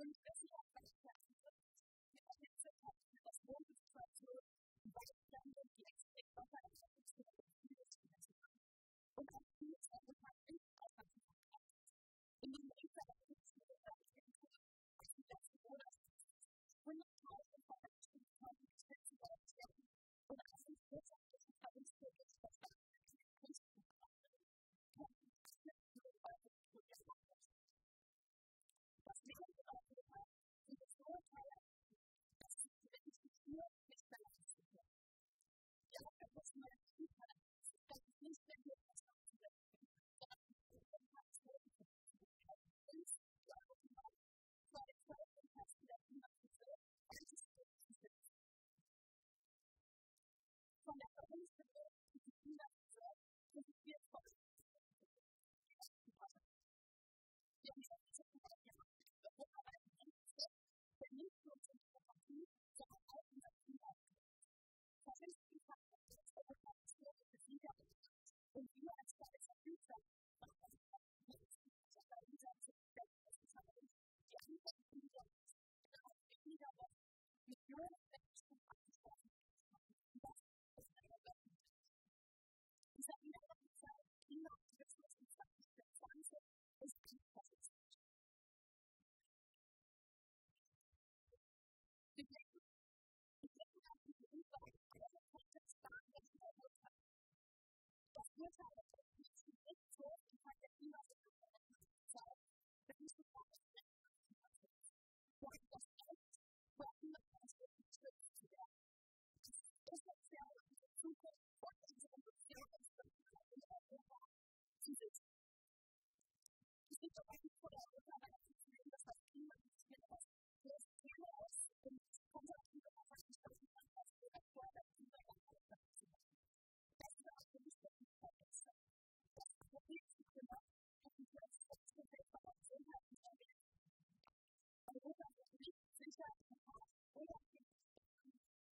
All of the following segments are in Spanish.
When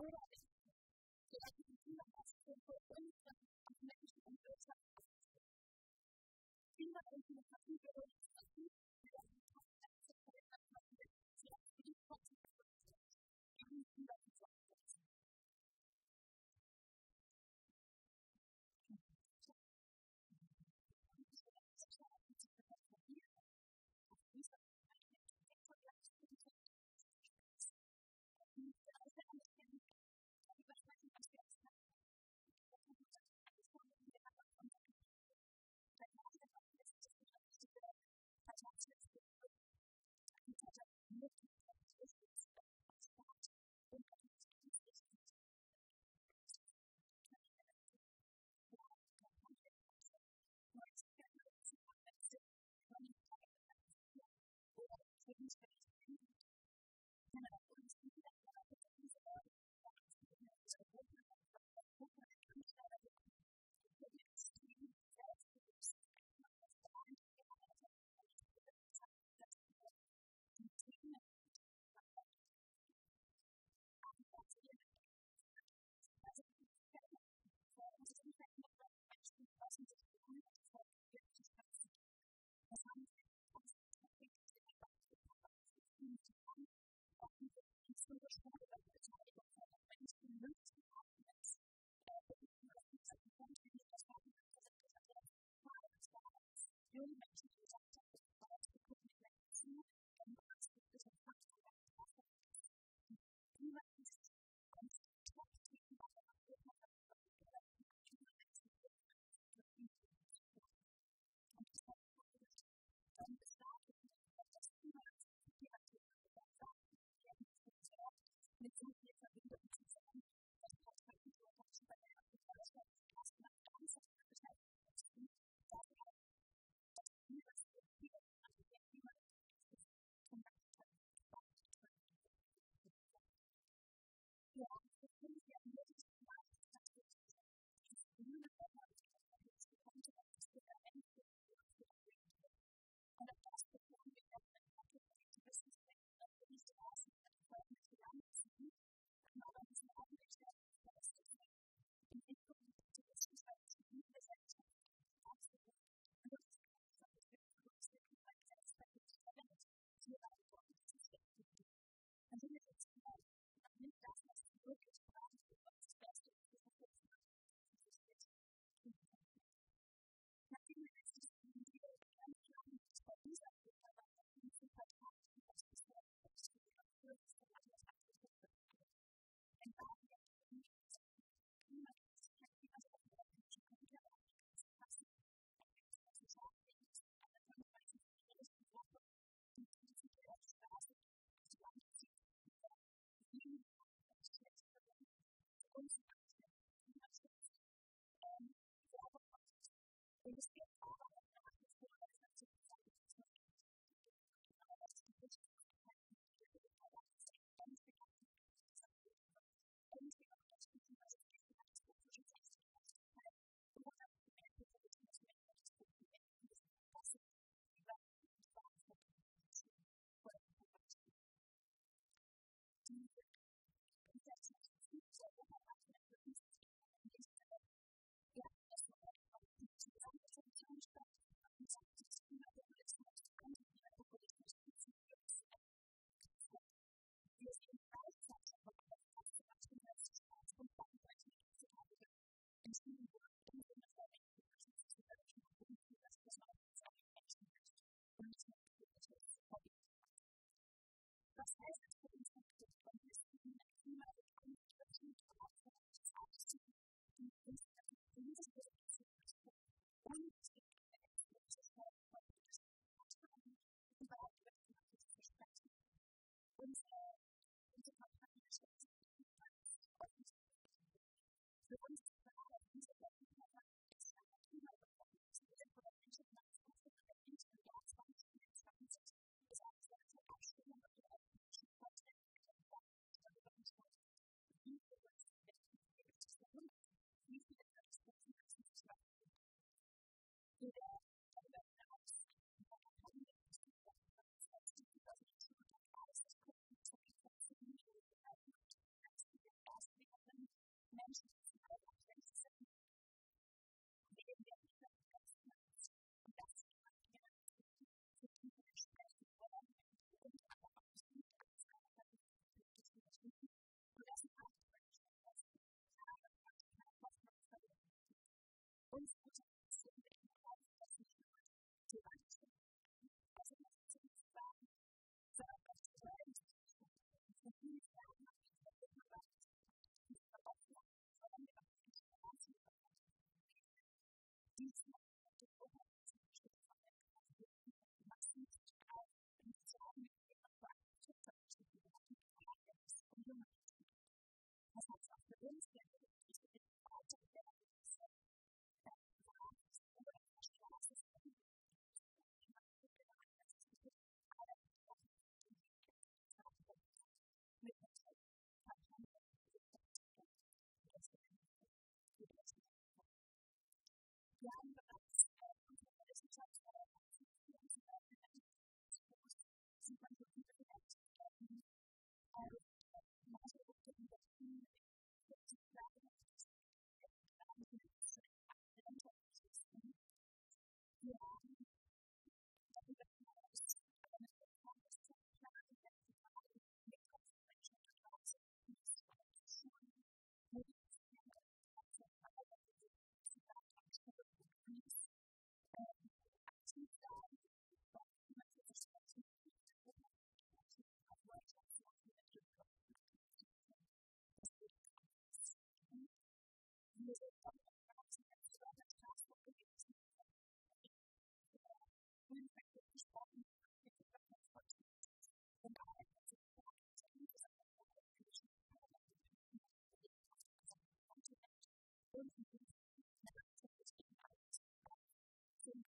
fuera de la cultura más se propuesta a una empresa. Sin la presentación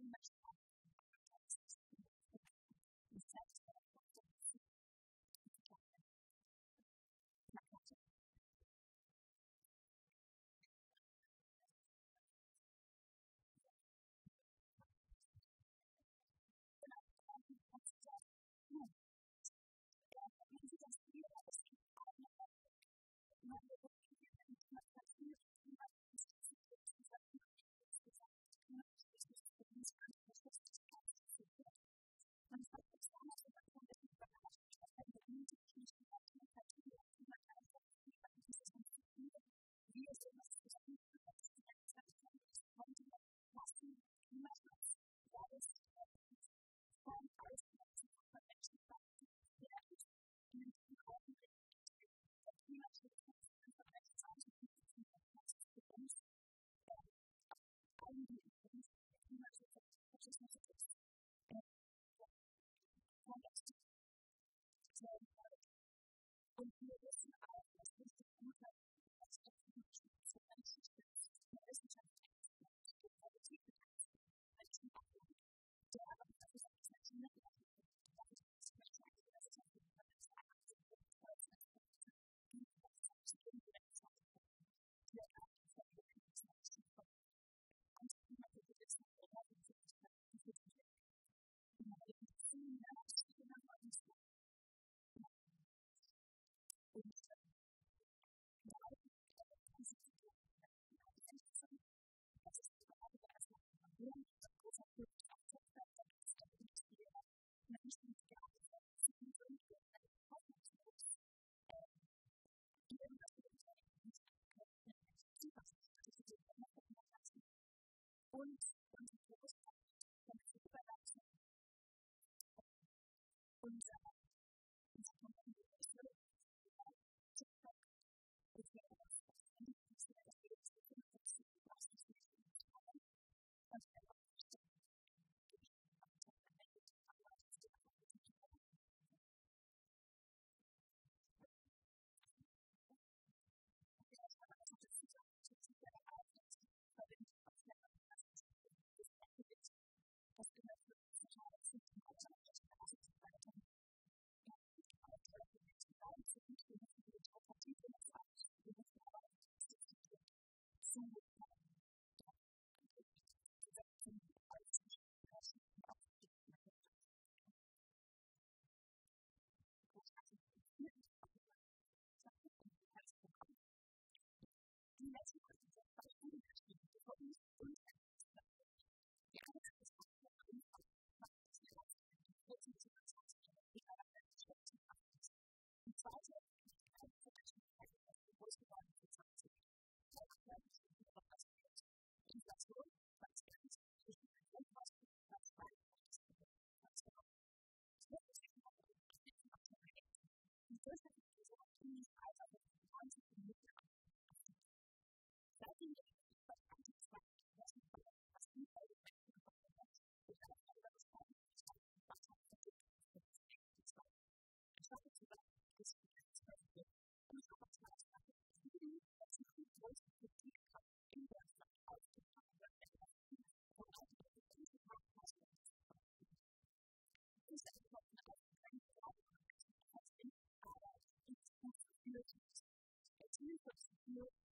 much No